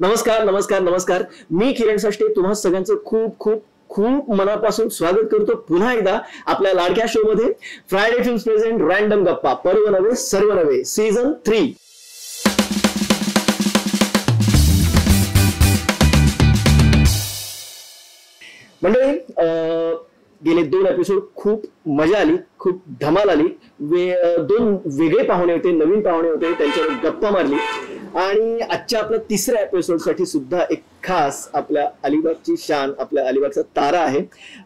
नमस्कार नमस्कार नमस्कार. मी किरण साष्टे तुम्हा सगळ्यांचं खूप खूप खूप मनापासून स्वागत करतो पुन्हा एकदा आपल्या लाडक्या शो मध्ये. फ्रायडे फिल्म प्रेझेंट रॅन्डम गप्पा पर्व नवे सर्व नवे सीझन थ्री मंडळी अं, गेले दोन एपिसोड खूप मजा आली खूप धमाल आली. वे दोन वेगळे पाहुणे होते नवीन पाहुणे होते त्यांच्यावर गप्पा मारली. आणि आजच्या आपल्या तिसऱ्या एपिसोडसाठी सुद्धा एक खास आपल्या अलिबागची शान आपल्या अलिबागचा तारा आहे.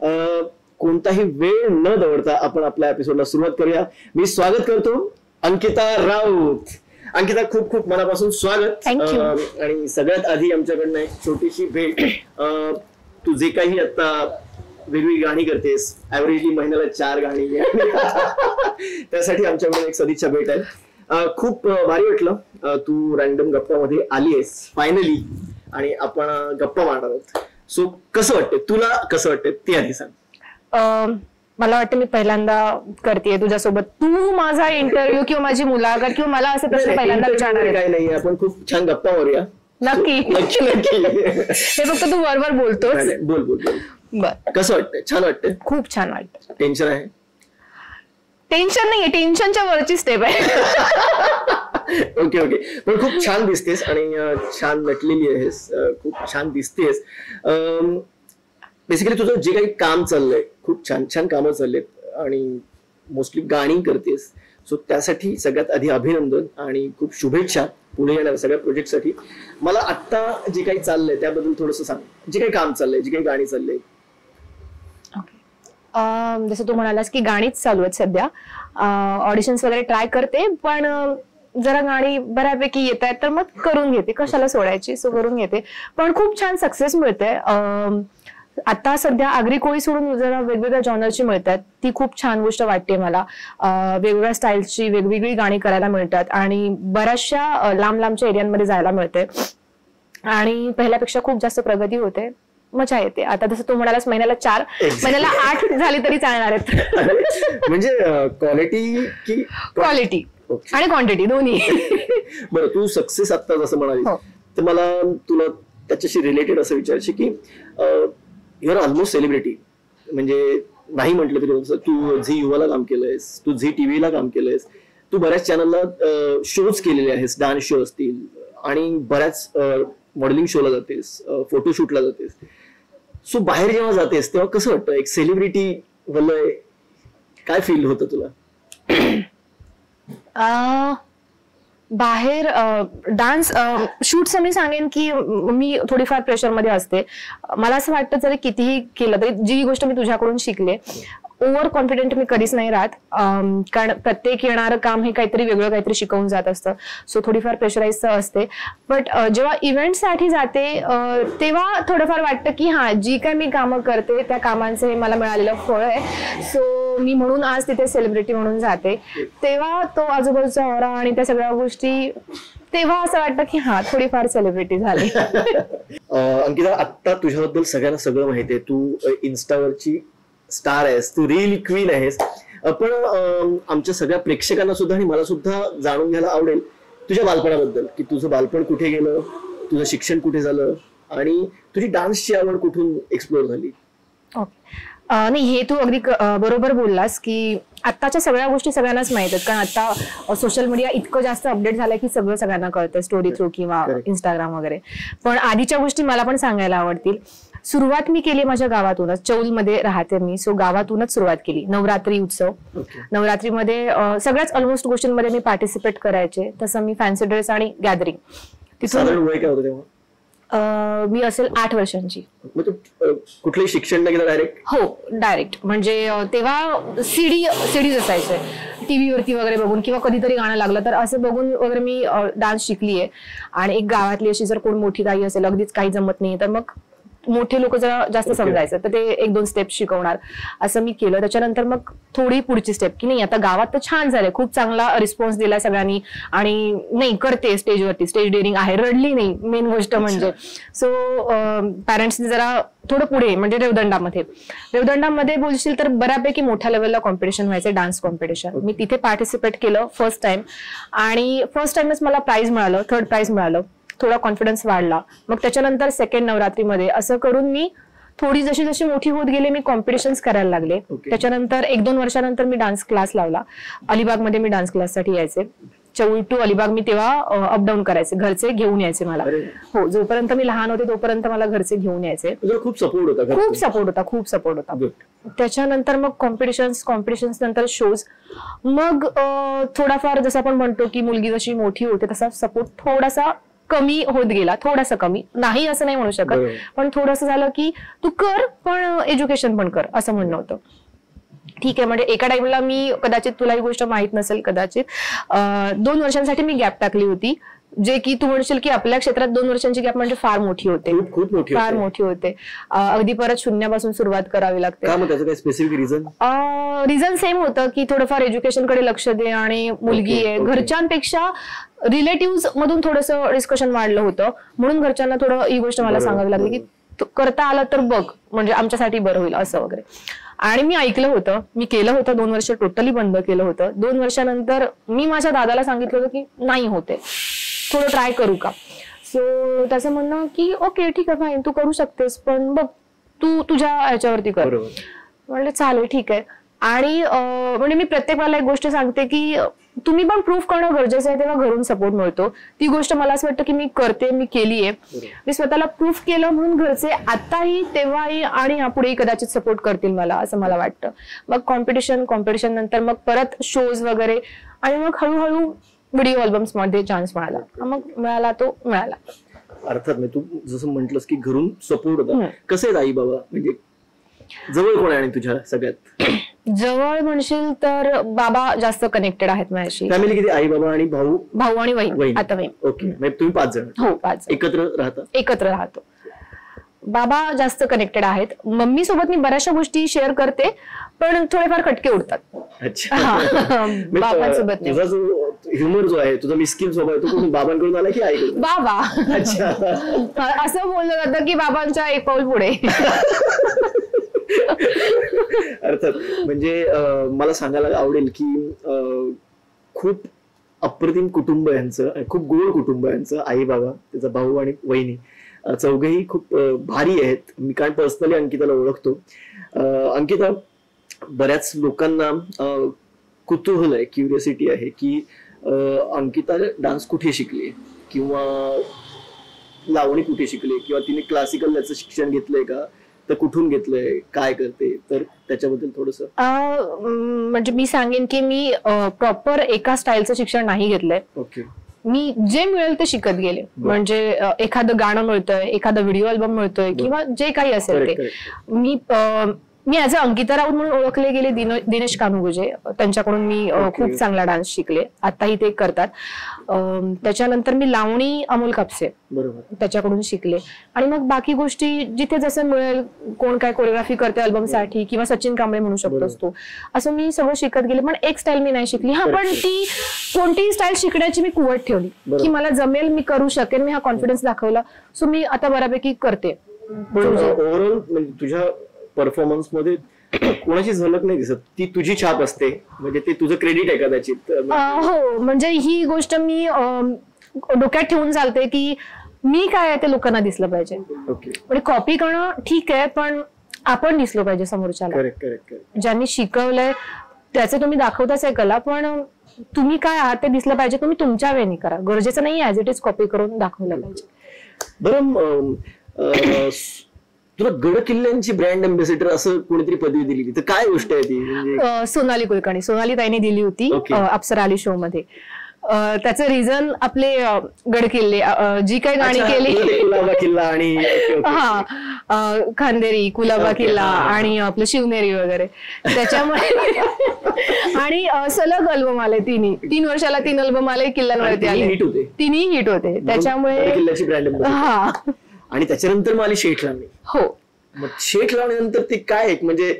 अं, कोणताही वेळ न दवडता आपण आपल्या एपिसोडला सुरुवात करूया. मी स्वागत करतो अंकिता राऊत. अंकिता खूप खूप मनापासून स्वागत. आणि सगळ्यात आधी आमच्याकडनं एक छोटीशी भेट. अं, तू जे काही आता वेगवेगळी गाणी करतेस ऍव्हरेजली महिन्याला चार गाणी. त्यासाठी आमच्याकडे एक सदिच्छा भेट आहे. खूप भारी वाटलं. तू रॅन्डम गप्पामध्ये आली आहेस फायनली आणि आपण गप्पा मारणार आहोत. सो कसं वाटतंय? तुला कसं वाटतंय? ते आधी सांग. मला वाटतं मी पहिल्यांदा करते तुझ्यासोबत. तू माझा इंटरव्ह्यू किंवा माझी मुलाखत किंवा मला असे प्रश्न पहिल्यांदा विचारणार. काही नाही आपण खूप छान गप्पा मारूया. नक्की. नक्की नक्की. हे फक्त तू नाही, बोलतोस बोल बोल बर. कसं वाटतंय? छान वाटतंय? खूप छान वाटतं टेन्शन आहे? टेन्शन नाहीये टेन्शनच्या वरची स्टेप आहे. ओके ओके पण खूप छान दिसतेस आणि छान नटलेली आहेस. खूप छान दिसतेस. बेसिकली तुझं जे काही काम चाललंय खूप छान छान कामं चाललेत आणि मोस्टली गाणी करतेस. सो त्यासाठी सगळ्यात आधी अभिनंदन आणि खूप शुभेच्छा पुढे येणाऱ्या सगळ्या प्रोजेक्टसाठी मला आत्ता जे काही चाललंय त्याबद्दल थोडंसं सांग. जे काही काम चाललंय जे काही गाणी चाललंय जसं तू म्हणालास की गाणीच चालू आहेत सध्या. ऑडिशन्स वगैरे ट्राय करते पण जरा गाणी बऱ्यापैकी येत आहेत तर मग करून घेते. कशाला सोडायची? सो करून घेते. पण खूप छान सक्सेस मिळते आता सध्या आगरी कोळी सोडून जरा वेगवेगळ्या जॉनरची मिळतात. ती खूप छान गोष्ट वाटते मला. वेगवेगळ्या स्टाईलची वेगवेगळी गाणी करायला मिळतात आणि बऱ्याचशा लांब लांबच्या एरियांमध्ये जायला मिळते. आणि पहिल्यापेक्षा खूप जास्त प्रगती होते. मजा येते आता जसं तू म्हणालास महिन्याला चार. महिन्याला आठ झाली तरी चालणार आहेत म्हणजे क्वालिटी की क्वालिटी. आणि क्वांटिटी दोन्ही बरं तू सक्सेस आता जसं म्हणाली हो. तर मला तुला त्याच्याशी रिलेटेड असं विचारायचं की युअर ऑलमोस्ट सेलिब्रिटी म्हणजे नाही म्हटलं तरी तू झी युवाला काम केलंयस तू झी टीव्हीला काम केलंयस तू बऱ्याच चॅनलला शोज केलेले आहेस डान्स शो असतील आणि बऱ्याच मॉडेलिंग शोला जातेस फोटोशूटला जातेस सो बाहेर जेव्हा जातेस तेव्हा कसं वाटतं? एक सेलिब्रिटी वलय काय फील होतं तुला? बाहेर डान्स शूटचं मी सांगेन की मी थोडीफार प्रेशरमध्ये असते. मला असं वाटतं जरी कितीही केलं तरी जी गोष्ट मी तुझ्याकडून शिकले ओव्हर कॉन्फिडेंट मी कधीच नाही राहत. कारण प्रत्येक येणारं काम हे काहीतरी वेगळं काहीतरी शिकवून जात असतं. सो थोडीफार प्रेशराईज असते. बट जेव्हा इव्हेंटसाठी जाते तेव्हा थोडंफार वाटतं की हा जी काय मी कामं करते त्या कामांचं हे मला मिळालेलं फळ आहे. सो मी म्हणून आज तिथे सेलिब्रिटी म्हणून जाते. तेव्हा तो आजूबाजूचा ओरा आणि त्या सगळ्या गोष्टी तेव्हा असं वाटतं की हा थोडीफार सेलिब्रिटी झाली. अंकिता आत्ता तुझ्याबद्दल सगळ्यांना सगळं माहिती आहे. तू इन्स्टावरची स्टार आहेस तू रील क्वीन आहेस. पण आमच्या सगळ्या प्रेक्षकांना सुद्धा आणि मला सुद्धा जाणून घ्यायला आवडेल तुझ्या बालपणाबद्दल की तुझं बालपण कुठे गेलं तुझं शिक्षण कुठे झालं आणि तुझी डान्सची आवड कुठून एक्सप्लोर झाली? नाही हे तू अगदी बरोबर बोललास की आत्ताच्या सगळ्या गोष्टी सगळ्यांनाच माहीत आहेत. कारण आता सोशल मीडिया इतकं जास्त अपडेट झालंय की सगळं सगळ्यांना कळतं स्टोरी थ्रू किंवा. इंस्टाग्राम वगैरे. पण आधीच्या गोष्टी मला पण सांगायला आवडतील. सुरुवात मी केली माझ्या गावातूनच. चौलमध्ये राहते मी. सो गावातूनच सुरुवात केली. नवरात्री उत्सव. ओके. नवरात्रीमध्ये सगळ्याच ऑलमोस्ट गोष्टींमध्ये मी पार्टिसिपेट करायचे. तसं मी फॅन्सी ड्रेस आणि गॅदरिंग तिथून मी असेल आठ वर्षांची. कुठलंही शिक्षण डायरेक्ट हो डायरेक्ट म्हणजे तेव्हा सीडी सीडीज असायचे. टीव्हीवरती वगैरे बघून किंवा कधीतरी गाणं लागलं तर असं बघून वगैरे मी डान्स शिकलीये. आणि एक गावातली अशी जर कोण मोठी ताई असेल अगदीच काही जमत नाही तर मग मोठे लोक जरा जास्त. समजायचं तर ते एक दोन स्टेप शिकवणार. असं मी केलं. त्याच्यानंतर मग थोडी पुढची स्टेप की नाही आता गावात तर छान झालंय. खूप चांगला रिस्पॉन्स दिलाय सगळ्यांनी. आणि नाही करते स्टेजवरती स्टेज डेअरिंग आहे. रडली नाही. मेन गोष्ट म्हणजे. सो पॅरेंट्सनी जरा थोडं पुढे म्हणजे रेवदंडामध्ये. रेवदंडामध्ये बोलशील तर बऱ्यापैकी मोठ्या लेवलला कॉम्पिटिशन व्हायचं डान्स कॉम्पिटिशन मी तिथे पार्टिसिपेट केलं फर्स्ट टाइम आणि फर्स्ट टाइमच मला प्राइज मिळालं. थर्ड प्राइज मिळालं. थोडा कॉन्फिडन्स वाढला. मग त्याच्यानंतर सेकंड नवरात्रीमध्ये असं करून मी थोडी जशी जशी मोठी होत गेले मी कॉम्पिटिशन्स करायला लागले. Okay. त्याच्यानंतर एक दोन वर्षानंतर मी डान्स क्लास लावला. अलिबागमध्ये मी डान्स क्लाससाठी यायचे. चौल टू अलिबाग मी तेव्हा अपडाऊन करायचे. घरचे घेऊन यायचे मला. हो जोपर्यंत मी लहान होते तोपर्यंत मला घरचे घेऊन यायचे. तुझा खूप सपोर्ट होता खूप सपोर्ट होता खूप सपोर्ट होता. त्याच्यानंतर मग कॉम्पिटिशन्स कॉम्पिटिशन्स नंतर शोज मग थोडाफार जसं आपण म्हणतो की मुलगी जशी मोठी होते तसा सपोर्ट थोडासा कमी होत गेला थोडासा कमी. नाही असं नाही म्हणू शकत. पण थोडंसं झालं की तू कर पण एज्युकेशन पण कर असं म्हणणं होतं. ठीक आहे म्हणजे एका टाइमला मी कदाचित तुला ही गोष्ट माहीत नसेल कदाचित. दोन वर्षांसाठी मी गॅप टाकली होती. जे की तू म्हणशील की आपल्या क्षेत्रात दोन वर्षांची गॅप म्हणजे फार मोठी होते. खूप मोठी फार. मोठी होते. अगदी परत शून्यापासून सुरुवात करावी लागते. स्पेसिफिक रिझन रिझन सेम होतं की थोडंफार एज्युकेशनकडे लक्ष दे आणि मुलगी आहे. घरच्यांपेक्षा रिलेटिव्ह मधून थोडस डिस्कशन वाढलं होतं. म्हणून घरच्यांना थोडं ही गोष्ट मला सांगावी लागली की करता आलं तर बघ म्हणजे आमच्यासाठी बरं होईल असं वगैरे. आणि मी ऐकलं होतं मी केलं होतं दोन वर्ष टोटली बंद केलं होतं. दोन वर्षानंतर मी माझ्या दादाला सांगितलं होतं की नाही होते. थोडं ट्राय करू का? सो त्याचं म्हणणं की ओके ठीक आहे फाईन तू करू शकतेस पण बघ तू तुझ्या ह्याच्यावरती कर. म्हणलं चालेल ठीक आहे. आणि म्हणजे मी प्रत्येक वेळेला एक गोष्ट सांगते की तुम्ही पण प्रूफ करणं गरजेचं आहे तेव्हा घरून सपोर्ट मिळतो. ती गोष्ट मला असं वाटतं की मी करते मी केली आहे मी स्वतःला प्रूफ केलं म्हणून घरचे आताही तेव्हाही आणि यापुढेही कदाचित सपोर्ट करतील मला असं मला वाटतं. मग कॉम्पिटिशन कॉम्पिटिशन नंतर मग परत शोज वगैरे. आणि मग हळूहळू व्हिडिओ अल्बम्समध्ये चान्स मिळाला. मग मिळाला तो मिळाला. अर्थात नाही तू जसं म्हंटलस की घरून सपोर्ट. होता. कसे आई बाबा? म्हणजे जवळ कोण आणि तुझ्या सगळ्यात? जवळ म्हणशील तर बाबा जास्त कनेक्टेड आहेत माझ्याशी. फॅमिली किती? आई बाबा आणि भाऊ? भाऊ आणि वहिनी. आता ओके म्हणजे तुम्ही पाच जण. हो पाच. एकत्र राहता? एकत्र राहतो. बाबा जास्त कनेक्टेड आहेत. मम्मी सोबत मी बऱ्याचशा गोष्टी शेअर करते पण थोडेफार खटके उडतात. अच्छा. बाबांसोबत ह्युमर जो आहे तुझा मिस्किन स्वभाव आहे तो कोण बाबांकडून आला की आईकडून? बाबा. अच्छा. असं बोललं जातं की बाबांच्या एक पाऊल पुढे. अर्थात म्हणजे मला सांगायला आवडेल की खूप अप्रतिम कुटुंब यांचं खूप गोड कुटुंब यांचं आई बाबा त्याचा भाऊ आणि वहिनी चौघेही खूप भारी आहेत. मी कारण पर्सनली अंकिताला ओळखतो. अंकिता बऱ्याच लोकांना कुतूहल आहे क्युरियोसिटी आहे की अंकिता डान्स कुठे शिकली? किंवा लावणी कुठे शिकली? किंवा तिने क्लासिकल याचं शिक्षण घेतलंय का? तर कुठून घेतलंय? काय करते? तर त्याच्याबद्दल थोडस. म्हणजे मी सांगेन की मी प्रॉपर एका स्टाईलचं शिक्षण नाही घेतलंय. ओके. मी जे मिळेल ते शिकत गेले. म्हणजे एखादं गाणं मिळतंय एखादं व्हिडिओ अल्बम मिळतोय किंवा जे काही असेल ते. मी मी ऍज अ अंकिता राऊत म्हणून ओळखले गेले दिनो- दिनेश कानुगुजे. त्यांच्याकडून मी. खूप चांगला डान्स शिकले. आताही ते करतात. त्याच्यानंतर मी लावणी अमोल कापसे त्याच्याकडून शिकले. आणि मग बाकी गोष्टी जिथे जसं मिळेल कोण काय कोरिओग्राफी करते अल्बमसाठी किंवा सचिन कांबळे म्हणू शकतोस तू. असं मी सगळं शिकत गेले. पण एक स्टाईल मी नाही शिकली. हा पण ती कोणतीही स्टाईल शिकण्याची मी कुवत ठेवली. की मला जमेल मी करू शकेन मी हा कॉन्फिडन्स दाखवला. सो मी आता बऱ्यापैकी करते. ओव्हरऑल म्हणजे तुझ्या परफॉर्मन्समध्ये कोणाची झलक नाही दिसत. ती तुझी छाप असते. म्हणजे ते तुझं क्रेडिट आहे कदाचित. हो. म्हणजे ही गोष्ट मी डोक्यात ठेवून चालते की मी काय आहे ते लोकांना दिसलं पाहिजे. ओके. म्हणजे कॉपी करणं ठीक आहे पण आपण दिसलो पाहिजे समोरच्याला. करेक्ट ज्यांनी शिकवलंय त्याचे तुम्ही दाखवताच आहे कला पण तुम्ही काय आहात ते दिसलं पाहिजे तुम्ही तुमच्या वेळेने करा. गरजेचं नाही ऍज इट इज कॉपी करून दाखवलं पाहिजे. बरं तुला गड किल्ल्यांची ब्रँड अम्बॅसिडर असं कोणीतरी पदवी दिली तर काय गोष्ट आहे ती? म्हणजे सोनाली कुलकर्णी. सोनाली ताईने दिली होती अप्सरा आली शो मध्ये. त्याचं रिझन आपले अं, गडकिल्ले अं, जी काही गाणी केली कुलाबा किल्ला आणि. हा खांदेरी कुलाबा किल्ला. आणि आपलं शिवनेरी वगैरे. त्याच्यामुळे आणि सलग अल्बम आले तिन्ही. तीन वर्षाला तीन अल्बम आले किल्ल्यांवरती आले. हिट होते. तिन्ही हिट होते. गड त्याच्यामुळे किल्ल्याची ब्रँड हा. आणि त्याच्यानंतर मग आली शेठ लावणी हो मग शेठ लावणीनंतर ते काय एक म्हणजे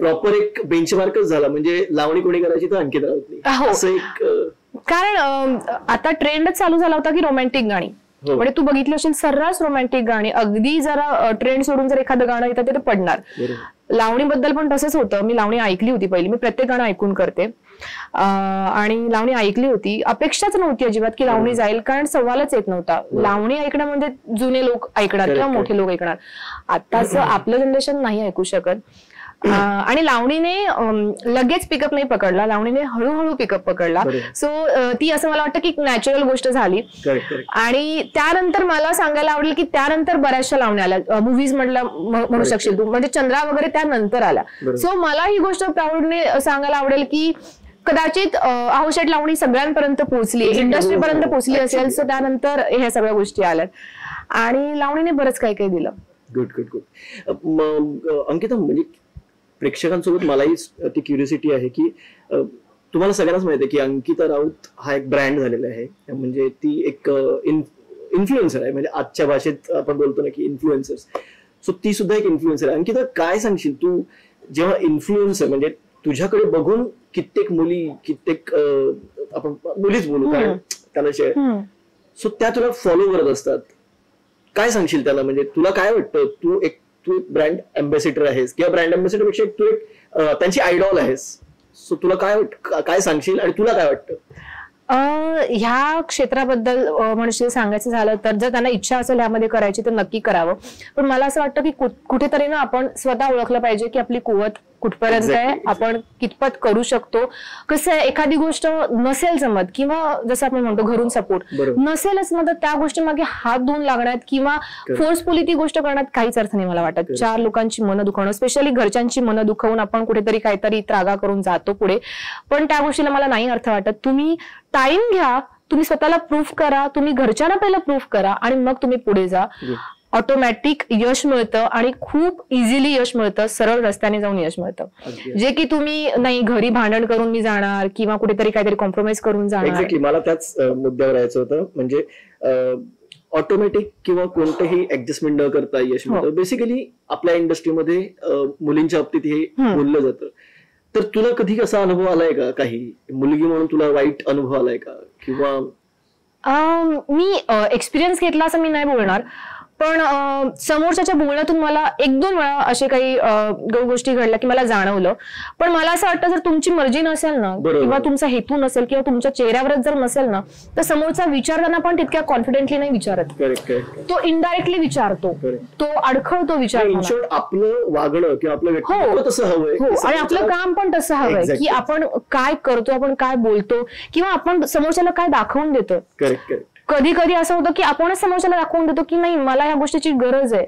प्रॉपर एक बेंचमार्कच झाला म्हणजे लावणी कोणी करायची तर अंकित राऊत हो. असं एक कारण आता ट्रेंडच चालू झाला होता की रोमॅन्टिक गाणी. म्हणजे तू बघितली असेल सर्रास रोमॅन्टिक गाणी. अगदी जरा ट्रेंड सोडून जर एखादं गाणं येतं ते पडणार. लावणीबद्दल पण तसंच होतं. मी लावणी ऐकली होती पहिली. मी प्रत्येक गाणं ऐकून करते. आणि लावणी ऐकली होती. अपेक्षाच नव्हती अजिबात की लावणी जाईल. कारण सवालच येत नव्हता. लावणी ऐकणं म्हणजे जुने लोक ऐकणार किंवा मोठे लोक ऐकणार. आताच आपलं जनरेशन नाही ऐकू शकत. आणि लावणीने लगेच पिकअप नाही पकडला. लावणीने हळूहळू पिकअप पकडला. सो ती असं मला वाटतं की नॅचरल गोष्ट झाली. आणि त्यानंतर मला सांगायला आवडेल की त्यानंतर बऱ्याचशा लावण्या आल्या. मूवीज म्हटलं म्हणू शकशील तू. म्हणजे चंद्रा वगैरे त्यानंतर आल्या बरोबर. सो मला ही गोष्ट प्राऊडने सांगायला आवडेल की कदाचित हाऊसेट लावणी सगळ्यांपर्यंत पोहोचली इंडस्ट्रीपर्यंत पोहोचली असेल सो त्यानंतर ह्या सगळ्या गोष्टी आल्यात. आणि लावणीने बरंच काही काही दिलं गुड गुड गुड अंकिता म्हणजे प्रेक्षकांसोबत मलाही ती क्युरियोसिटी आहे की तुम्हाला सगळ्यांनाच माहिती आहे की अंकिता राऊत हा एक ब्रँड झालेला आहे. म्हणजे ती एक इन्फ्लुएन्सर आहे. म्हणजे आजच्या भाषेत आपण बोलतो ना की इन्फ्लुएन्सर्स सो ती सुद्धा एक इन्फ्लुएन्सर आहे. अंकिता काय सांगशील तू? जेव्हा इन्फ्लुएन्सर म्हणजे तुझ्याकडे बघून कित्येक मुली कित्येक आपण मुलीच बोलू कारण त्याला शे- हम्म. सो त्या तुला फॉलो करत असतात. काय सांगशील त्याला? म्हणजे तुला काय वाटतं? तू एक तू एक ब्रँड अम्बॅसिडर आहेस किंवा ब्रँड अम्बॅसिडरपेक्षा तू एक त्यांची आयडॉल आहेस. सो तुला काय काय सांगशील आणि तुला काय वाटतं? ह्या क्षेत्राबद्दल म्हणजे म्हणशील सांगायचं झालं तर जर त्यांना इच्छा असेल ह्यामध्ये करायची तर नक्की करावं. पण मला असं वाटतं की कुठेतरी ना आपण स्वतः ओळखलं पाहिजे की आपली कुवत कुठपर्यंत आहे Exactly. आपण कितपत करू शकतो कसं आहे एखादी गोष्ट नसेल जमत किंवा जसं आपण म्हणतो घरून सपोर्ट. नसेलच ना तर त्या गोष्टी मागे हात धुवून लागण्यात किंवा. फोर्सफुली ती गोष्ट करण्यात काहीच अर्थ नाही मला वाटत. चार लोकांची मनं दुखवणं स्पेशली घरच्यांची मनं दुखवून आपण कुठेतरी काहीतरी त्रागा करून जातो पुढे पण त्या गोष्टीला मला नाही अर्थ वाटत तुम्ही टाइम घ्या तुम्ही स्वतःला प्रूफ करा तुम्ही घरच्यांना पहिला प्रूफ करा आणि मग तुम्ही पुढे जा. ऑटोमॅटिक यश मिळतं आणि खूप इझिली यश मिळतं सरळ रस्त्याने जाऊन यश मिळतं. जे की तुम्ही नाही घरी भांडण करून मी जाणार किंवा कुठेतरी काहीतरी कॉम्प्रोमाइज करून जाणार. मला त्याच मुद्द्यावर यायचं होतं. म्हणजे ऑटोमॅटिक किंवा कोणतंही ऍडजस्टमेंट न करता यश हो. मिळतं. बेसिकली आपल्या इंडस्ट्रीमध्ये मुलींच्या बाबतीत हे. बोललं जातं. तर तुला कधी कसा अनुभव आलाय का? काही? मुलगी म्हणून तुला वाईट अनुभव आलाय का? किंवा मी एक्सपिरियन्स घेतला असं मी नाही बोलणार. पण अं, समोरच्याच्या बोलण्यातून मला एक दोन वेळा असे काही गोष्टी घडल्या की मला जाणवलं. पण मला असं वाटतं जर तुमची मर्जी नसेल ना. किंवा तुमचा हेतू नसेल किंवा तुमच्या चेहऱ्यावरच जर नसेल ना तर समोरचा विचारताना पण तितक्या कॉन्फिडेंटली नाही विचारत. तो इनडायरेक्टली विचारतो. तो अडखळतो विचार आपलं वागणं किंवा आपलं व्यक्तित्व तसं हवंय. हो. आणि आपलं काम पण तसं हवंय. की आपण काय करतो आपण काय बोलतो किंवा आपण समोरच्याला काय दाखवून देतो. करेक्ट करेक्ट कधी कधी असं होतं की आपणच समोरच्याला दाखवून देतो की नाही मला या गोष्टीची गरज आहे.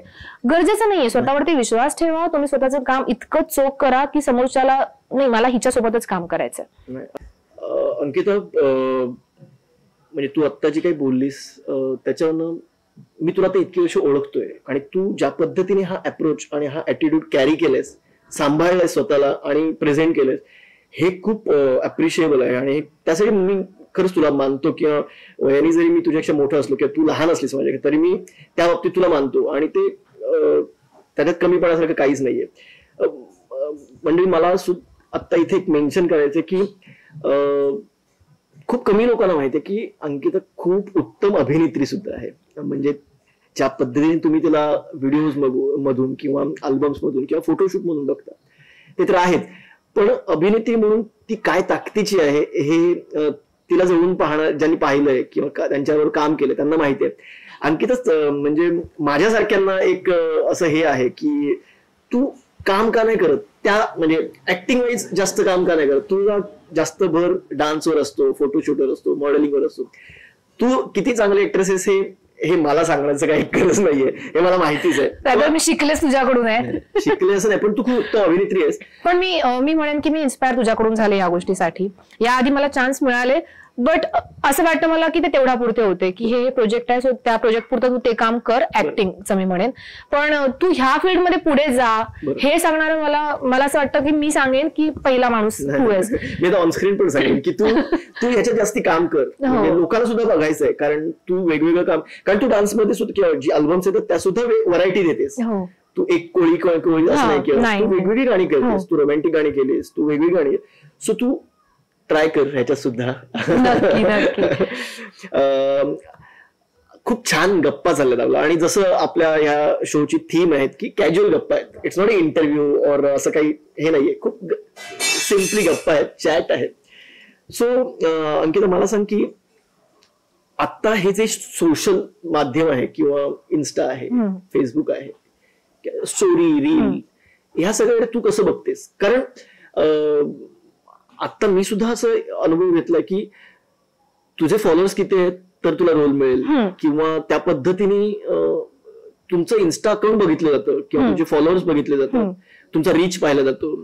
गरजेचं नाहीये. स्वतःवरती विश्वास ठेवा तुम्ही स्वतःचं काम इतकं चोख करा की समोरच्याला नाही मला हिच्या सोबतच काम करायचं अं, अंकिता म्हणजे तू आत्ता जी काही बोललीस त्याच्यानं त्याच्यावरनं मी तुला आता इतकी वर्ष ओळखतोय आणि तू ज्या पद्धतीने हा अप्रोच आणि हा ऍटिट्यूड कॅरी केलेस सांभाळलाय स्वतःला आणि प्रेझेंट केलेस हे खूप अप्रिशिएबल आहे. आणि त्यासाठी मी खरंच तुला मानतो किंवा वयाने जरी मी तुझ्यापेक्षा मोठं असलो किंवा तू लहान असलीस माझ्या तरी मी त्या बाबतीत तुला मानतो. आणि ते त्याच्यात कमीपणासारखं काहीच नाहीये. म्हणजे मला सु- आत्ता इथे एक मेन्शन करायचं की खूप कमी लोकांना माहिती आहे की अंकिता खूप उत्तम अभिनेत्री सुद्धा आहे. म्हणजे ज्या पद्धतीने तुम्ही तिला व्हिडिओज मधून किंवा अल्बम्स मधून किंवा फोटोशूट मधून बघता ते तर आहेत. पण अभिनेत्री म्हणून ती काय ताकदीची आहे हे तिला जवळून पाहणं ज्यांनी पाहिलंय किंवा का- त्यांच्यावर काम केलं त्यांना माहिती आहे. अंकितच म्हणजे माझ्यासारख्यांना एक असं हे आहे की तू काम का नाही करत? त्या म्हणजे ऍक्टिंग वाईज जास्त काम का नाही करत? तुझा जास्त भर डान्सवर असतो फोटोशूटवर असतो मॉडेलिंगवर असतो तू किती चांगली ऍक्ट्रेस आहेस हे हे मला सांगण्याचं काही गरज नाहीये. हे मला माहितीच आहे. मी शिकलेच तुझ्याकडून आहे. शिकले असं नाही पण तू खूप उत्तम अभिनेत्री आहेस. पण मी मी म्हणेन की मी इन्स्पायर तुझ्याकडून झाले या गोष्टीसाठी. याआधी मला चान्स मिळाले बट असं वाटतं मला की ते तेवढा पुरते होते की हे प्रोजेक्ट आहे सो त्या प्रोजेक्ट पुरतं तू ते काम कर ऍक्टिंगचं मी म्हणेन. पण तू ह्या फील्डमध्ये पुढे जा. हे सांगणारं मला मला असं वाटतं की मी सांगेन की पहिला माणूस तू आहेस. मी आता ऑनस्क्रीन पण सांगेन की तू तू ह्याच्यात जास्ती काम कर. म्हणजे हो. लोकांना सुद्धा बघायचं आहे कारण तू वेगवेगळं काम कारण तू डान्समध्ये सुद्धा किंवा जी अल्बम्स येतात त्या सुद्धा व्हरायटी देतेस. हो. तू एक कोळी कोळी असं नाही केलं. तू वेगवेगळी गाणी हो. तू रोमॅन्टिक गाणी केलीस. तू वेगळी गाणी सो तू ट्राय कर ह्याच्यात सुद्धा. अं, खूप छान गप्पा चालल्या लागला आणि जसं आपल्या ह्या शोची थीम आहेत की कॅज्युअल गप्पा आहेत. इट्स नॉट इंटरव्ह्यू और असं काही हे नाहीये. खूप सिम्पली गप्पा आहेत चॅट आहेत. सो अंकिता मला सांग की आता हे जे सोशल माध्यम आहे किंवा इन्स्टा आहे. फेसबुक आहे स्टोरी रील ह्या सगळ्या तू कसं बघतेस? कारण आता मी सुद्धा असं अनुभव घेतलाय की तुझे फॉलोअर्स किती आहेत तर तुला रोल मिळेल. किंवा त्या पद्धतीने तुमचं इन्स्टा अकाउंट बघितलं जातं किंवा. तुमचे फॉलोअर्स बघितले जातात. तुमचा रीच पाहिला जातो.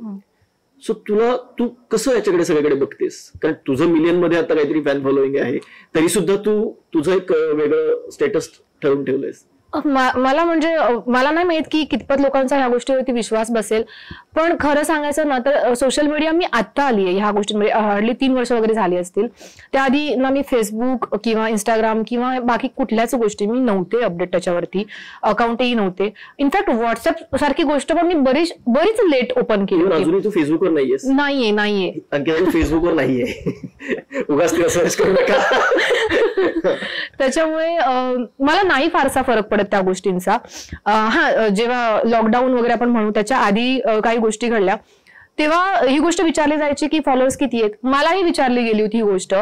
सो तुला तू कसं याच्याकडे सगळ्याकडे बघतेस? कारण तुझं मिलियनमध्ये आता काहीतरी फॅन फॉलोईंग आहे. तरी सुद्धा तू तुझं एक वेगळं स्टेटस ठरवून ठेवलंयस. मला म्हणजे मला नाही माहीत की कितपत लोकांचा ह्या गोष्टीवरती विश्वास बसेल. पण खरं सांगायचं ना तर सोशल मीडिया मी आत्ता आली आहे ह्या गोष्टींमध्ये हार्डली तीन वर्ष वगैरे झाली असतील. त्याआधी ना मी फेसबुक किंवा इंस्टाग्राम किंवा बाकी कुठल्याच गोष्टी मी नव्हते अपडेट त्याच्यावरती. अकाउंटही नव्हते. इनफॅक्ट व्हॉट्सअप सारखी गोष्ट पण मी बरीच बरीच लेट ओपन केली तू फेसबुकवर नाहीये नाहीये. तू फेसबुकवर नाहीये. उगाच सर्च करू नका. त्याच्यामुळे मला नाही फारसा फरक पडत. त्या गोष्टींचा. हा जेव्हा लॉकडाऊन वगैरे आपण म्हणू त्याच्या आधी काही गोष्टी घडल्या. तेव्हा ही गोष्ट विचारली जायची की फॉलोअर्स किती आहेत? मलाही विचारली गेली होती ही गोष्ट.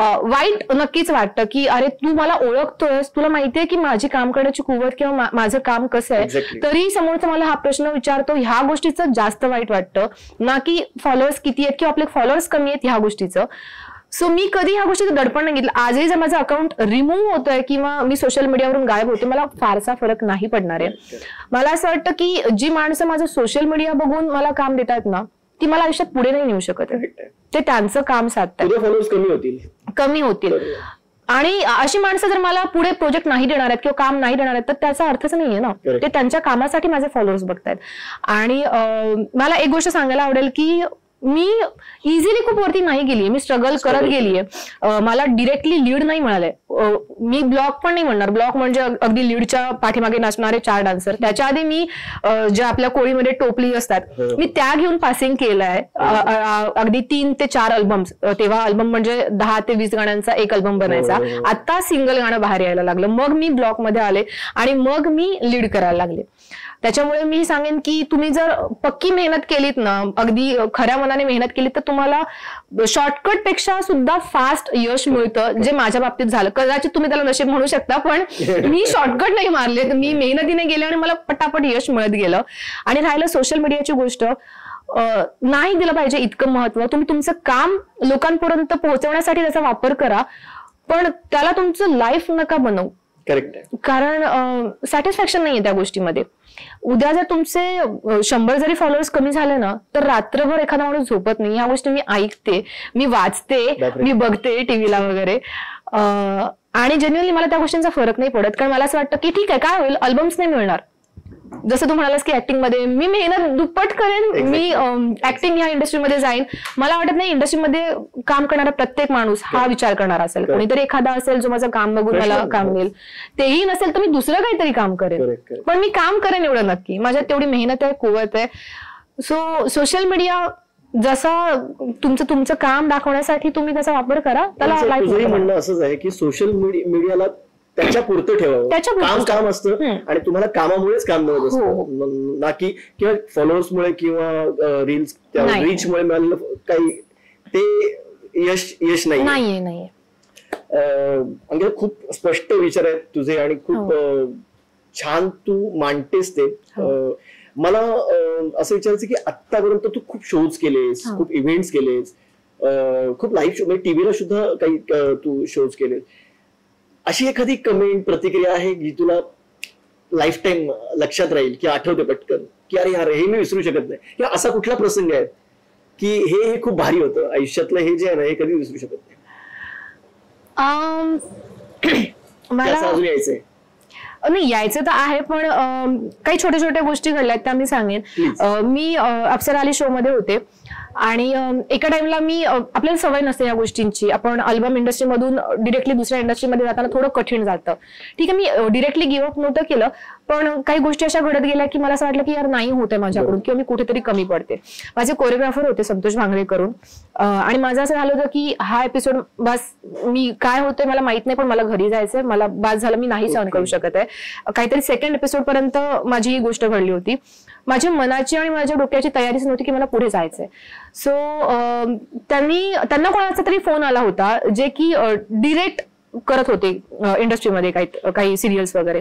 वाईट नक्कीच वाटतं की अरे तू मला ओळखतोयस. तुला माहितीये की माझी काम करण्याची कुवत किंवा माझं काम कसं आहे? Exactly. तरी समोरचा मला हा प्रश्न विचारतो ह्या गोष्टीचं जास्त वाईट वाटतं. ना की फॉलोअर्स किती आहेत किंवा आपले फॉलोअर्स कमी आहेत ह्या गोष्टीचं. सो मी कधी ह्या गोष्टीचं दडपण नाही घेतलं. आजही जर माझं अकाउंट रिमूव्ह होतोय किंवा मी सोशल मीडियावरून गायब होते मला फारसा फरक नाही पडणार आहे. मला असं वाटतं की जी माणसं माझं सोशल मीडिया बघून मला काम देतात ना ती मला आयुष्यात पुढे नाही नेऊ शकत. ते त्यांचं काम साधतात. कमी होतील. कमी होतील. आणि अशी माणसं जर मला पुढे प्रोजेक्ट नाही देणार आहेत किंवा काम नाही देणार आहेत तर त्याचा अर्थच नाहीये ना. ते त्यांच्या कामासाठी माझे फॉलोअर्स बघतायत. आणि मला एक गोष्ट सांगायला आवडेल की मी इझिली खूप वरती नाही गेली मी स्ट्रगल करत. गेलीये. मला डिरेक्टली लीड नाही मिळालंय मी ब्लॉक पण नाही म्हणणार. ब्लॉक म्हणजे अग- अगदी लीडच्या पाठीमागे नाचणारे चार डान्सर त्याच्या आधी मी ज्या आपल्या कोळीमध्ये टोपली असतात हो. मी त्या घेऊन पासिंग केलंय. अ- अ- अगदी तीन ते चार अल्बम्स तेव्हा अल्बम म्हणजे दहा ते वीस गाण्यांचा एक अल्बम बनायचा. हो, हो. आता सिंगल गाणं बाहेर यायला लागलं. मग मी ब्लॉकमध्ये आले आणि मग मी लीड करायला लागले. त्याच्यामुळे मी सांगेन की तुम्ही जर पक्की मेहनत केलीत ना अगदी खऱ्या मनाने मेहनत केली तर तुम्हाला शॉर्टकटपेक्षा सुद्धा फास्ट यश मिळतं जे माझ्या बाबतीत झालं. कदाचित तुम्ही त्याला नशीब म्हणू शकता पण मी शॉर्टकट नाही मारले. मी मेहनतीने गेले आणि मला पटापट यश मिळत गेलं. आणि राहिलं सोशल मीडियाची गोष्ट. नाही दिलं पाहिजे इतकं महत्त्व. तुम्ही तुमचं काम लोकांपर्यंत पोहोचवण्यासाठी त्याचा वापर करा पण त्याला तुमचं लाईफ नका बनवू. करेक्ट कारण सॅटिस्फॅक्शन नाहीये त्या गोष्टीमध्ये. उद्या जर तुमचे शंभर जरी फॉलोअर्स कमी झाले ना तर रात्रभर एखादा माणूस झोपत नाही. ह्या गोष्टी मी ऐकते मी वाचते. मी बघते टीव्हीला वगैरे. आणि जेन्युअनली मला त्या गोष्टींचा फरक नाही पडत. कारण मला असं वाटतं की ठीक आहे काय होईल? अल्बम्स नाही मिळणार. जसं तू म्हणालास की ऍक्टिंगमध्ये मी मेहनत दुप्पट करेन मी ऍक्टिंग ह्या इंडस्ट्रीमध्ये जाईन. मला वाटत नाही इंडस्ट्रीमध्ये काम करणारा प्रत्येक माणूस हा विचार करणारा असेल. कोणीतरी एखादा असेल जो माझं काम बघून मला. काम देईल. तेही नसेल तर मी दुसरं काहीतरी काम करेन. पण मी काम करेन एवढं नक्की. माझ्यात तेवढी मेहनत आहे कुवत आहे. सो सोशल मीडिया जसा तुमचं तुमचं काम दाखवण्यासाठी तुम्ही त्याचा वापर करा त्याला म्हणणं असंच आहे की सोशल मीडियाला त्याच्या पुरतं ठेवावं. काम काम असतं. आणि तुम्हाला कामामुळेच काम मिळत हो, असतं न- ना की किंवा फॉलोअर्समुळे किंवा रील्स. रीचमुळे मिळालेलं काही ते यश यश नाही अंकिता खूप स्पष्ट विचार आहेत तुझे आणि खूप हो. छान तू मांडतेस ते मला असं विचारायचं की आतापर्यंत तू खूप शोज केलेस हो. खूप इव्हेंट्स केलेस खूप लाईव्ह शो म्हणजे टीव्हीला सुद्धा काही तू शोज केलेस अशी एखादी कमेंट प्रतिक्रिया आहे जी तुला लाईफ टाईम लक्षात राहील की आठवते पटकन की अरे यार हे मी विसरू शकत नाही. किंवा असा कुठला प्रसंग आहे की हे हे खूप भारी होतं. आयुष्यातलं हे जे आहे ना हे कधी विसरू शकत नाही. अजून यायचंय. नाही यायचं तर आहे पण काही छोट्या छोट्या गोष्टी घडल्यात त्या मी सांगेन. मी अप्सरा अली शो मध्ये होते. आणि एका टाइमला मी आपल्याला सवय नसते या गोष्टींची. आपण अल्बम इंडस्ट्रीमधून डिरेक्टली दुसऱ्या इंडस्ट्रीमध्ये जाताना थोडं कठीण जातं. ठीक आहे मी डिरेक्टली गिव्ह अप नव्हतं केलं पण काही गोष्टी अशा घडत गेल्या की मला असं वाटलं की यार नाही होतंय माझ्याकडून किंवा मी कुठेतरी कमी पडते. माझे कोरिओग्राफर होते संतोष भांगरे करून आणि माझं असं झालं होतं की हा एपिसोड बस मी काय होतंय मला माहीत नाही पण मला घरी जायचंय. मला बास झालं मी नाही सहन करू शकत आहे. काहीतरी सेकंड एपिसोड पर्यंत माझी ही गोष्ट घडली होती. माझ्या मनाची आणि माझ्या डोक्याची तयारीच नव्हती की मला पुढे जायचंय. सो त्यांनी त्यांना कोणाचा तरी फोन आला होता जे की डिरेक्ट करत होते इंडस्ट्रीमध्ये काही काही सिरियल्स वगैरे.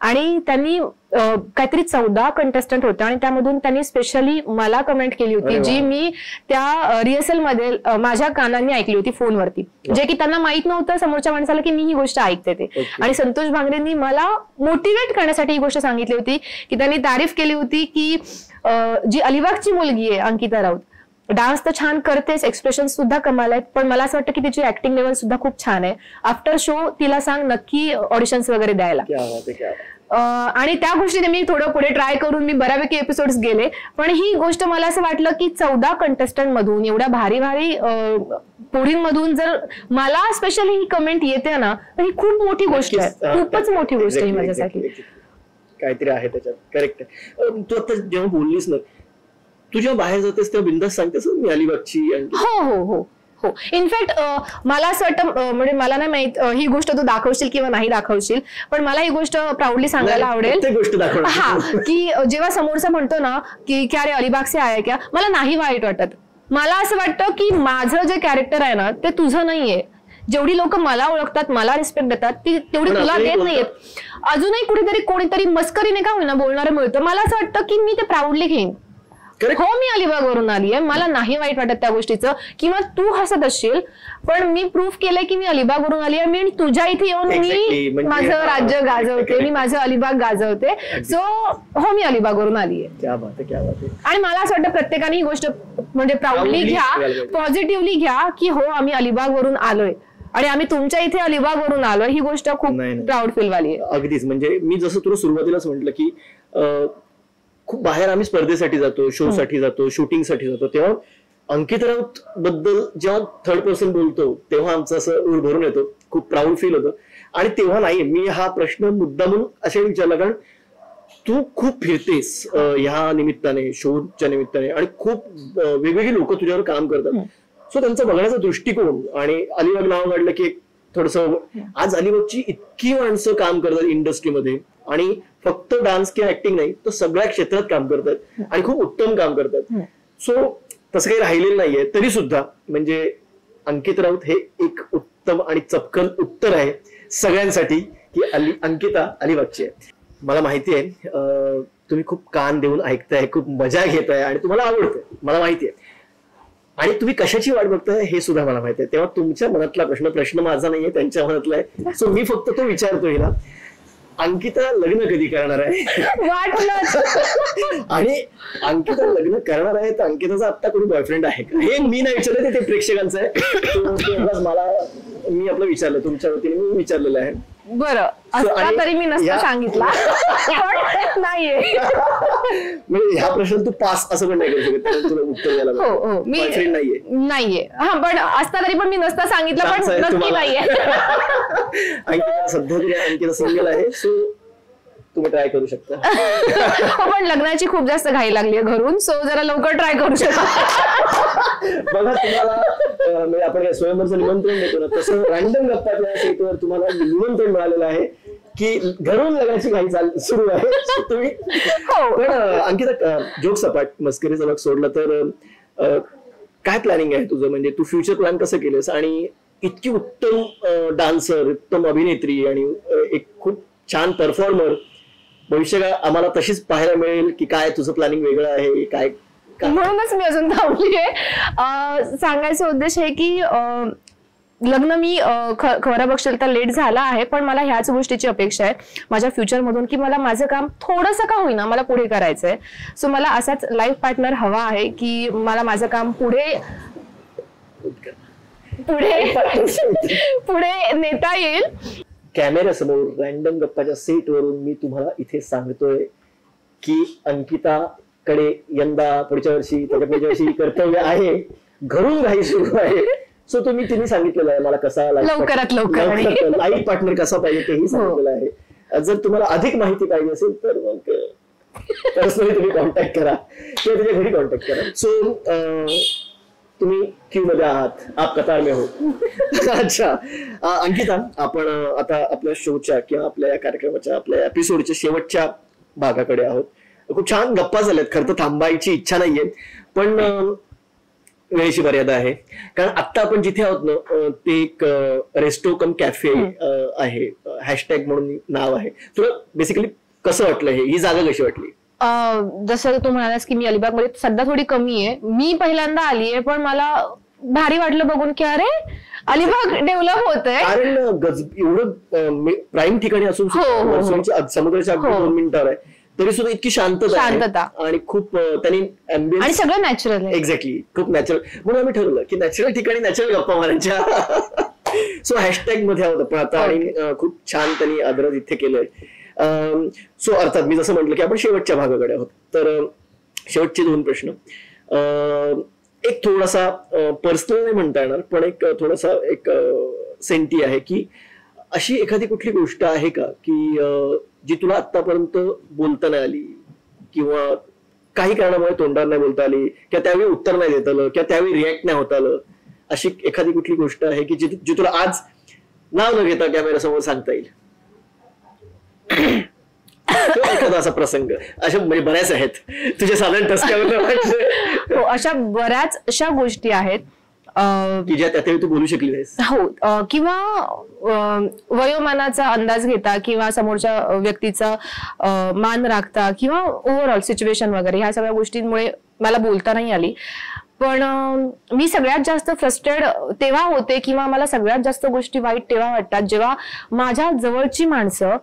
आणि त्यांनी काहीतरी चौदा कंटेस्टंट होते आणि त्यामधून त्यांनी स्पेशली मला कमेंट केली होती. जी मी त्या रिहर्सलमध्ये माझ्या कानांनी ऐकली होती फोनवरती. जे की त्यांना माहीत नव्हतं समोरच्या माणसाला की मी ही गोष्ट ऐकते ते. आणि संतोष भांगरेंनी मला मोटिवेट करण्यासाठी ही गोष्ट सांगितली होती की त्यांनी तारीफ केली होती की जी अलिबागची मुलगी आहे अंकिता राऊत डान्स तर छान करतेच एक्सप्रेशन सुद्धा कमाल आहेत पण मला असं वाटतं की तिची ऍक्टिंग लेवल सुद्धा खूप छान आहे. आफ्टर शो तिला सांग नक्की ऑडिशन्स वगैरे द्यायला. आणि त्या गोष्टीने मी थोडं पुढे ट्राय करून मी बऱ्यापैकी एपिसोड्स गेले. पण ही गोष्ट मला असं वाटलं की चौदा कंटेस्टंट मधून एवढ्या भारी भारी पोरींमधून जर मला स्पेशली ही कमेंट येते ना तर ही खूप मोठी गोष्ट आहे. खूपच मोठी गोष्ट आहे माझ्यासाठी. काहीतरी आहे त्याच्यात. करेक्ट तू आता जेव्हा बोललीस ना तू जेव्हा बाहेर जातेस तेव्हा बिंदास सांगतेस मी अलिबागची हो हो हो हो. इनफॅक्ट मला असं वाटतं म्हणजे मला नाही माहीत ही गोष्ट तू दाखवशील किंवा नाही दाखवशील पण मला ही गोष्ट प्राऊडली सांगायला आवडेल. गोष्ट. हा की जेव्हा समोरचा म्हणतो ना की क्या रे अलिबाग से आहे क्या? मला नाही वाईट वाटत. मला असं वाटतं की माझं जे कॅरेक्टर आहे ना ते तुझं नाहीये. जेवढी लोक मला ओळखतात मला रिस्पेक्ट देतात ती तेवढी तुला देत. नाहीयेत. अजूनही कुठेतरी कोणीतरी मस्करीने का होईना बोलणारं मिळतं. मला असं वाटतं की मी ते प्राऊडली घेईन. हो मी अलिबागवरून आली आहे. मला नाही वाईट वाटत त्या गोष्टीचं. किंवा तू हसत असशील पण मी प्रूफ केलंय की मी अलिबागवरून आली आहे. मी तुझ्या इथे येऊन. मी म्हणजे माझं. राज्य गाजवते. मी माझं अलिबाग गाजवते. सो हो मी आली क्या बात आहे आणि मला असं वाटतं प्रत्येकाने ही गोष्ट म्हणजे प्राऊडली घ्या. पॉझिटिव्हली घ्या की हो आम्ही अलिबागवरून आलोय. आणि आम्ही तुमच्या इथे अलिबागवरून आलोय. ही गोष्ट खूप. प्राऊड फील वाली आहे. अगदीच. म्हणजे मी जसं तुला सुरुवातीलाच म्हटलं की खूप बाहेर आम्ही स्पर्धेसाठी जातो शो साठी जातो शूटिंगसाठी जातो. तेव्हा अंकित राऊत बद्दल जेव्हा थर्ड पर्सन बोलतो तेव्हा आमचं असं ऊर भरून येतो. खूप प्राऊड फील होतं. आणि तेव्हा नाही मी हा प्रश्न मुद्दामून अशा विचारला कारण तू खूप फिरतेस ह्या निमित्ताने शोच्या निमित्ताने. आणि खूप वेगवेगळी लोक तुझ्यावर काम करतात. सो त्यांचा बघण्याचा दृष्टिकोन आणि अलिबाग नाव काढलं की एक थोडस आज अलिबागची इतकी माणसं काम करतात इंडस्ट्रीमध्ये आणि फक्त डान्स किंवा ऍक्टिंग नाही तर सगळ्या क्षेत्रात काम करतात आणि खूप उत्तम काम करतात सो तसं काही राहिलेलं नाहीये. तरी सुद्धा म्हणजे अंकित राऊत हे एक उत्तम आणि चपकन उत्तर आहे सगळ्यांसाठी की अली अंकिता अलिबागची आहे. मला माहिती आहे तुम्ही खूप कान देऊन ऐकताय खूप मजा घेताय आणि तुम्हाला आवडतंय. मला माहिती आहे. आणि तुम्ही कशाची वाट बघताय हे सुद्धा मला माहिती आहे. तेव्हा तुमच्या मनातला प्रश्न प्रश्न माझा नाहीये त्यांच्या मनातला आहे. सो मी फक्त तो विचारतो हिला. अंकिता लग्न कधी करणार आहे? वाटलं आणि अंकिता लग्न करणार आहे तर अंकिताचा आता कोणी बॉयफ्रेंड आहे का? हे मी नाही विचारलं ते- प्रेक्षकांचं आहे. मला मी आपलं विचारलं तुमच्या वतीने मी विचारलेलं आहे. बरं असता आणि तरी मी नसता सांगितला. नाहीये. म्हणजे ह्या प्रश्नाला तू पास असं पण नाही करू शकत तुला उत्तर द्यायला हो हो मी नाहीये. नाहीये. हा पण असता तरी पण मी नसता सांगितलं पण नक्की. नाहीये. सध्या तरी अंकिता सिंगल आहे. सो तुम्ही ट्राय करू शकता. पण लग्नाची खूप जास्त घाई लागली आहे घरून सो जरा लवकर ट्राय करू शकता. बघा तुम्हाला म्हणजे आपण काय स्वयंवरचं निमंत्रण देतो ना तसं रॅन्डम गप्पाच्या सेटवर तुम्हाला निमंत्रण मिळालेलं आहे की घरून लग्नाची घाई सुरू आहे. तुम्ही हो. पण अंकिता जोक सपाट मस्करीचा भाग सोडला तर काय प्लॅनिंग आहे तुझं? म्हणजे तू फ्युचर प्लॅन कसं केलंस? आणि इतकी उत्तम डान्सर उत्तम अभिनेत्री आणि एक खूप छान परफॉर्मर भविष्य आम्हाला तशीच पाहायला मिळेल की काय तुझं प्लॅनिंग वेगळं आहे काय म्हणूनच मी अजून थांबली आहे सांगायचा उद्देश आहे की लग्न मी खरं बघशील तर लेट झाला आहे पण मला ह्याच गोष्टीची अपेक्षा आहे. माझ्या फ्युचर मधून की मला माझं काम थोडंसं का होईना मला पुढे करायचंय. सो मला असाच लाईफ पार्टनर हवा आहे की मला माझं काम पुढे पुढे पुढे नेता येईल. कॅमेऱ्यासमोर रॅन्डम गप्पाच्या सेट वरून मी तुम्हाला इथे सांगतोय की अंकिताकडे यंदा पुढच्या वर्षी त्याच्या पुढच्या वर्षी कर्तव्य आहे. घरून घाई सुरू आहे. सो तुम्ही तिने सांगितलेलं आहे मला कसा लवकरात लवकर. लाईफ पार्टनर कसा पाहिजे तेही सांगितलेलं आहे. जर तुम्हाला अधिक माहिती पाहिजे असेल तर मग पर्सनली तुम्ही कॉन्टॅक्ट करा. किंवा त्याच्या घरी कॉन्टॅक्ट करा. सो तुम्ही क्यू मध्ये आहात. आप कतार में हो. अच्छा. अंकिता आपण आता आपल्या शोच्या किंवा आपल्या या कार्यक्रमाच्या आपल्या एपिसोडच्या शेवटच्या भागाकडे आहोत. खूप छान गप्पा झाल्यात. खरं तर थांबायची इच्छा नाहीये. पण वेळेची मर्यादा आहे. कारण आता आपण जिथे आहोत ना ते एक रेस्टो कम कॅफे आहे. हॅशटॅग म्हणून नाव आहे. तुला बेसिकली कसं वाटलं हे? ही जागा कशी वाटली? जसं तू म्हणालास की मी अलिबागमध्ये सध्या थोडी कमी आहे. मी पहिल्यांदा आली आहे पण मला भारी वाटलं बघून की अरे अलिबाग डेव्हलप होत आहे कारण गज एवढं प्राईम ठिकाणी असून हो, हो, हो. समुद्राच्या अगदी हो. दोन मिनिटावर आहे. तरी सुद्धा इतकी शांतता आहे. शांतता. आणि खूप अं, त्यांनी आणि अँबियन्स सगळं नॅचरल आहे. एक्झॅक्टली खूप नॅचरल म्हणून आम्ही ठरवलं की नॅचरल ठिकाणी नॅचरल गप्पा मारायच्या. सो हॅशटॅगमध्ये आहोत आपण. आता आणि अं, खूप छान त्यांनी आदर इथे केलंय. सो अर्थात मी जसं म्हटलं की आपण शेवटच्या भागाकडे आहोत. तर शेवटचे दोन प्रश्न. एक थोडासा पर्सनल नाही म्हणता येणार पण एक थोडासा एक सेंटी आहे की अशी एखादी कुठली गोष्ट आहे का की जी तुला आतापर्यंत बोलता नाही आली किंवा काही कारणामुळे तोंडावर नाही बोलता आली किंवा त्यावेळी उत्तर नाही देत आलं किंवा त्यावेळी रिॲक्ट नाही होत आलं अशी एखादी कुठली गोष्ट आहे की जी जी तुला आज नाव न घेता कॅमेऱ्यासमोर सांगता येईल? एखादा असा प्रसंग? अशा म्हणजे बऱ्याच आहेत. तुझ्या साधारण टसक्यावर हो अशा बऱ्याच अशा गोष्टी आहेत. की ज्या तू बोलू शकली हो किंवा वयोमानाचा अंदाज घेता किंवा समोरच्या व्यक्तीचा मान राखता किंवा ओव्हरऑल सिच्युएशन वगैरे ह्या सगळ्या गोष्टींमुळे मला बोलता नाही आली. पण मी सगळ्यात जास्त फ्रस्ट्रेड तेव्हा होते किंवा मला सगळ्यात जास्त गोष्टी वाईट तेव्हा वाटतात जेव्हा माझ्या जवळची माणसं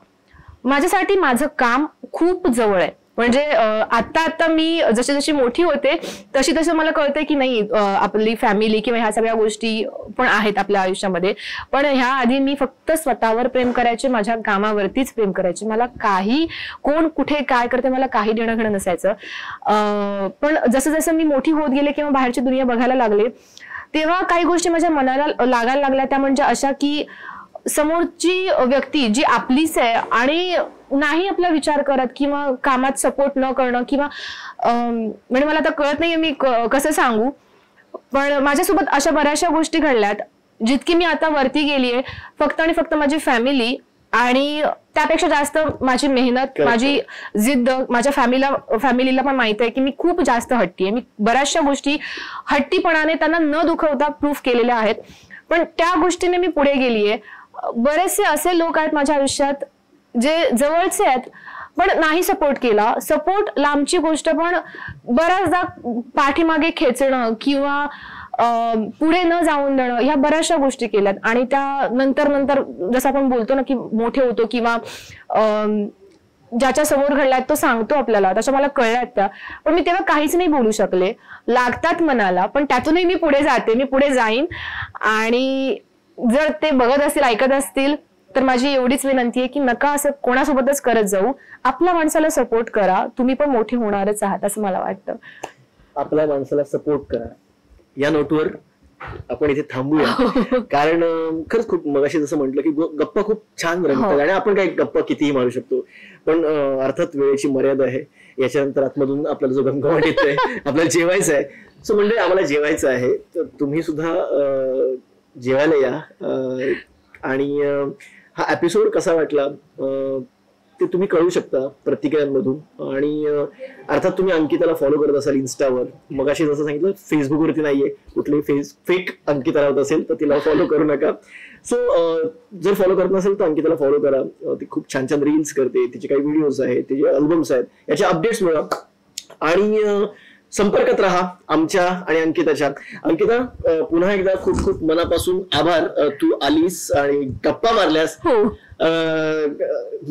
माझ्यासाठी माझं काम खूप जवळ आहे. म्हणजे आता आता मी जशी जशी मोठी होते तशी तशी मला कळतंय की नाही आपली फॅमिली किंवा ह्या सगळ्या गोष्टी पण आहेत आपल्या आयुष्यामध्ये. पण ह्या आधी मी फक्त स्वतःवर प्रेम करायचे माझ्या कामावरतीच प्रेम करायचे. मला काही कोण कुठे काय करते मला काही देणं घेणं नसायचं पण जसं जसं मी मोठी होत गेले किंवा बाहेरची दुनिया बघायला लागले तेव्हा काही गोष्टी माझ्या मनाला लागायला लागल्या. त्या म्हणजे अशा की समोरची व्यक्ती जी आपलीच आहे आणि नाही आपला विचार करत किंवा कामात सपोर्ट न करणं किंवा म्हणजे मला आता कळत नाहीये मी कसं सांगू. पण माझ्यासोबत अशा बऱ्याचशा गोष्टी घडल्यात जितकी मी आता वरती गेलीये फक्त आणि फक्त माझी फॅमिली आणि त्यापेक्षा जास्त माझी मेहनत. माझी जिद्द माझ्या फॅमिलीला फॅमिलीला पण माहीत आहे की मी खूप जास्त हट्टी आहे मी बऱ्याचशा गोष्टी हट्टीपणाने त्यांना न दुखवता प्रूफ केलेल्या आहेत. पण त्या गोष्टीने मी पुढे गेलीये. बरेचसे असे लोक आहेत माझ्या आयुष्यात जे जवळचे आहेत पण नाही सपोर्ट केला. सपोर्ट लांबची गोष्ट पण बऱ्याचदा पाठीमागे खेचणं किंवा पुढे न जाऊन देणं ह्या बऱ्याचशा गोष्टी केल्यात. आणि त्या नंतर नंतर जसं आपण बोलतो ना की मोठे होतो किंवा ज्याच्या समोर घडलाय तो सांगतो आपल्याला. तसं मला कळल्यात त्या. पण मी तेव्हा काहीच नाही बोलू शकले. लागतात मनाला पण त्यातूनही मी पुढे जाते मी पुढे जाईन. आणि जर ते बघत असतील ऐकत असतील तर माझी एवढीच विनंती आहे की नका असं कोणासोबतच करत जाऊ. आपल्या माणसाला सपोर्ट करा. तुम्ही पण मोठे होणारच आहात असं मला वाटतं. आपल्या माणसाला सपोर्ट करा. या नोटवर आपण इथे थांबूया. कारण अं, खरंच खूप मगाशी जसं म्हटलं की गप्पा खूप छान रंगतात हो. आणि आपण काही गप्पा कितीही मारू शकतो. पण अर्थात वेळेची मर्यादा आहे. याच्यानंतर आतमधून आपल्याला जो घमघमाट येतोय आपल्याला जेवायचं आहे सो म्हणजे आम्हाला जेवायचं आहे. तर तुम्ही सुद्धा जेवायला या. आणि हा एपिसोड कसा वाटला? ते तुम्ही कळू शकता प्रतिक्रियांमधून. आणि अर्थात तुम्ही अंकिताला फॉलो करत असाल इन्स्टावर मग अशी जसं सांगितलं फेसबुकवरती नाहीये. कुठली फेस फेक अंकिता राहत असेल तर तिला फॉलो करू नका. सो जर फॉलो करत नसेल तर अंकिताला फॉलो करा. ती खूप छान छान रील्स करते. तिचे काही व्हिडिओज आहेत तिचे अल्बम्स आहेत. याचे अपडेट्स मिळा आणि संपर्कात राहा आमच्या आणि अंकिताच्या. अंकिता पुन्हा एकदा खूप खूप मनापासून आभार. तू आलीस आणि गप्पा मारल्यास. हो.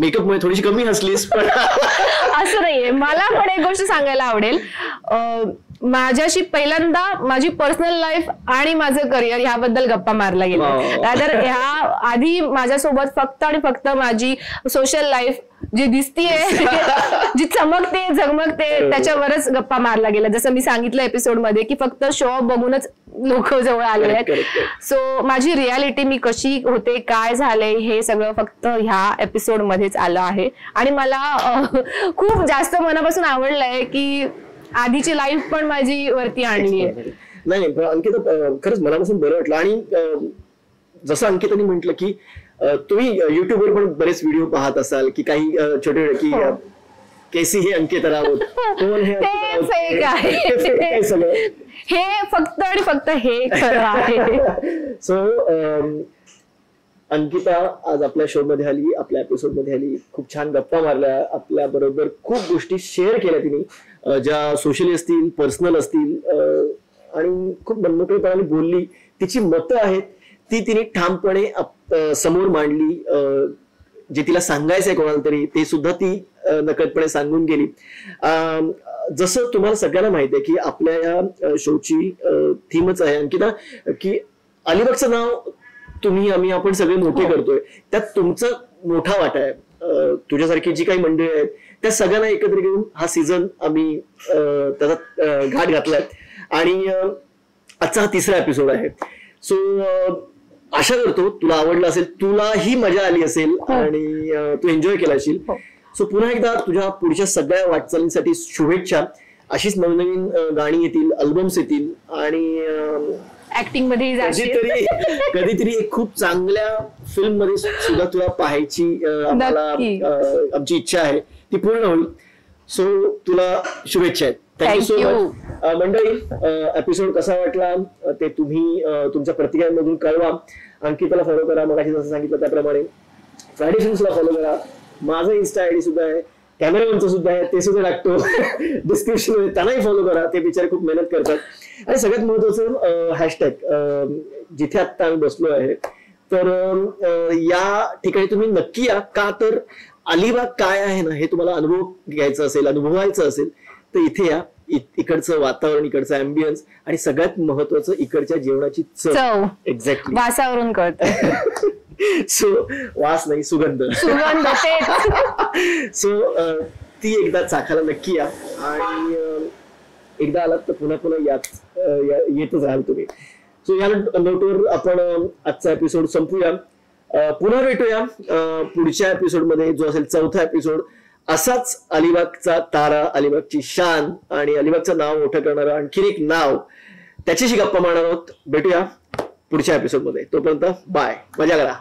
मेकअप मुळे थोडीशी कमी हसलीस पण असं नाहीये. मला पण एक गोष्ट सांगायला आवडेल. माझ्याशी पहिल्यांदा माझी पर्सनल लाईफ आणि माझं करिअर ह्याबद्दल गप्पा मारला गेला. तर ह्या आधी माझ्यासोबत फक्त आणि फक्त माझी सोशल लाईफ जी दिसतीये जी चमकते झगमगते त्याच्यावरच गप्पा मारला गेला. जसं मी सांगितलं एपिसोडमध्ये की फक्त शो बघूनच लोक जवळ आले Correct, आहेत. सो माझी रियालिटी मी कशी होते काय झालंय हे सगळं फक्त ह्या एपिसोड मध्येच आलं आहे. आणि मला खूप जास्त मनापासून आवडलंय की आधीची लाईफ पण माझी वरती आणली आहे. नाही अं, खरंच मनापासून बरं वाटलं. आणि जसं अंकिताने म्हटलं की तुम्ही युट्यूबवर पण बरेच व्हिडिओ पाहत असाल की काही छोटे की हो. अं, केसी हे अंकिता राऊत कोण हे आहे. हे सगळं हे फक्त आणि फक्त हे खरं आहे. सो अंकिता आज आपल्या शो मध्ये आली आपल्या एपिसोडमध्ये आली. खूप छान गप्पा मारल्या आपल्या बरोबर खूप गोष्टी शेअर केल्या तिने. ज्या सोशली असतील पर्सनल असतील आणि खूप मनमोकळेपणाने बोलली. तिची मतं आहेत ती तिने ठामपणे समोर मांडली. जे तिला सांगायचंय कोणाला तरी ते सुद्धा ती नकळतपणे सांगून गेली. अं, जसं तुम्हाला सगळ्यांना माहिती आहे की आपल्या या शोची थीमच आहे अंकिता की अलिबागचं नाव तुम्ही आम्ही आपण सगळे मोठे करतोय. त्यात तुमचा मोठा वाटा आहे. तुझ्यासारखी जी काही मंडळी आहेत त्या सगळ्यांना एकत्र घेऊन हा सीझन आम्ही त्याचा घाट घातलाय. आणि आजचा हा तिसरा एपिसोड आहे. सो आशा करतो तुला आवडलं असेल तुलाही मजा आली असेल आणि अं, तू एन्जॉय केला असेल. हो. सो पुन्हा एकदा तुझ्या पुढच्या सगळ्या वाटचालींसाठी शुभेच्छा. अशीच नवनवीन अं, गाणी येतील अल्बम्स येतील आणि ऍक्टिंगमध्ये कधीतरी कधीतरी एक खूप चांगल्या फिल्ममध्ये सुद्धा तुला पाहायची आम्हाला आमची इच्छा आहे. ती पूर्ण होईल. सो तुला शुभेच्छा आहेत. Thank you so. मच मंडळी एपिसोड कसा वाटला? ते तुम्ही तुमच्या प्रतिक्रियांमधून कळवा. अंकिताला फॉलो करा. मग जसं सांगितलं त्याप्रमाणे. फ्रायडे फिल्म्सला फॉलो करा. माझं इन्स्टा आयडी सुद्धा आहे. कॅमेरामनचं सुद्धा आहे. ते सुद्धा टाकतो. डिस्क्रिप्शनमध्ये त्यांनाही फॉलो करा. ते बिचारे खूप मेहनत करतात. आणि सगळ्यात महत्वाचं हॅशटॅग जिथे आता आम्ही बसलो आहे तर या ठिकाणी तुम्ही नक्की या. का तर अलिबाग काय आहे ना हे तुम्हाला अनुभव घ्यायचा असेल अनुभवायचं असेल तर इथे या. इकडचं वातावरण इकडचं अँबियन्स आणि सगळ्यात महत्वाचं इकडच्या जेवणाची चव. एक्झॅक्टली वासावरून कळत. सो वास नाही सुगंध. सुगंध सो ती एकदा चाखायला नक्की या. आणि एकदा आलात तर पुन्हा पुन्हा याच येतच राहाल तुम्ही. सो या नोटवर आपण आजचा एपिसोड संपूया. पुन्हा भेटूया पुढच्या एपिसोडमध्ये जो असेल चौथा एपिसोड असाच अलिबागचा तारा अलिबागची शान आणि अलिबागचं नाव मोठं करणारं आणखीन एक नाव त्याच्याशी गप्पा मारणार आहोत. भेटूया पुढच्या एपिसोडमध्ये तोपर्यंत बाय मजा करा.